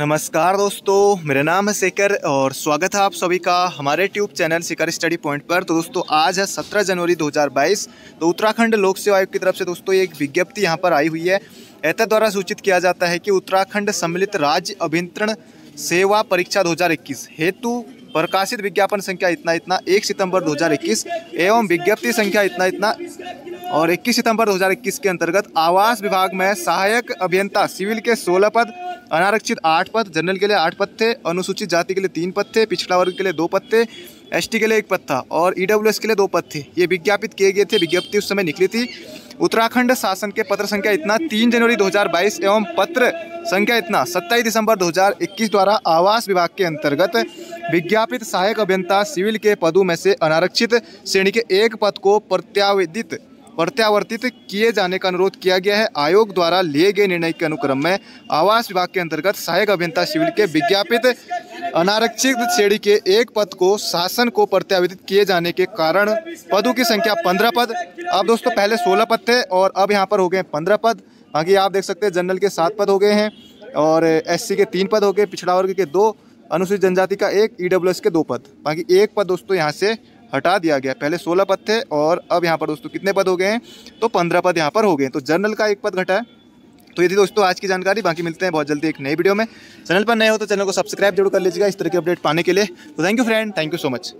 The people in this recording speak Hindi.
नमस्कार दोस्तों, मेरा नाम है शेखर और स्वागत है आप सभी का हमारे tube channel Shekhar study point पर। तो दोस्तों, आज है 17 जनवरी 2022 तो उत्तराखंड लोक सेवा आयोग की तरफ़ से दोस्तों, एक विज्ञप्ति यहाँ पर आई हुई है। ऐसा द्वारा सूचित किया जाता है कि उत्तराखंड सम्मिलित राज्य अभियंत्रण सेवा परीक्षा 2021 हेतु प्रकाशित विज्ञापन संख्या इतना इतना एक सितंबर 2021 एवं विज्ञप्ति संख्या इतना इतना और 21 सितंबर 2021 के अंतर्गत आवास विभाग में सहायक अभियंता सिविल के 16 पद अनारक्षित आठ पद, जनरल के लिए आठ पद थे अनुसूचित जाति के लिए तीन पद थे पिछड़ा वर्ग के लिए दो पद थे एसटी के लिए एक पद था और ईडब्ल्यूएस के लिए दो पद थे ये विज्ञापित किए गए थे, विज्ञप्ति उस समय निकली थी। उत्तराखंड शासन के पत्र संख्या इतना, तीन जनवरी 2022 एवं पत्र संख्या इतना, सत्ताईस दिसंबर 2021 द्वारा आवास विभाग के अंतर्गत विज्ञापित सहायक अभियंता सिविल के पदों में से अनारक्षित श्रेणी के एक पद को प्रत्यावेदित प्रत्यावर्तित किए जाने का अनुरोध किया गया है। आयोग द्वारा लिए गए निर्णय के अनुक्रम में आवास विभाग के अंतर्गत सहायक अभियंता सिविल के विज्ञापित अनारक्षित श्रेणी के एक पद को शासन को प्रत्यावर्तित किए जाने के कारण पदों की संख्या पंद्रह पद। अब दोस्तों, पहले सोलह पद थे और अब यहाँ पर हो गए पंद्रह पद। बाकी आप देख सकते हैं, जनरल के सात पद हो गए हैं और एससी के तीन पद हो गए, पिछड़ा वर्ग के दो, अनुसूचित जनजाति का एक ई के दो पद। बाकी एक पद दोस्तों यहाँ से हटा दिया गया। पहले सोलह पद थे और अब यहाँ पर दोस्तों कितने पद हो गए हैं? तो पंद्रह पद यहाँ पर हो गए। तो जनरल का एक पद घटा है। तो ये थी दोस्तों आज की जानकारी, बाकी मिलते हैं बहुत जल्दी एक नई वीडियो में। चैनल पर नए हो तो चैनल को सब्सक्राइब ज़रूर कर लीजिएगा इस तरह के अपडेट पाने के लिए। तो thank you friend thank you so much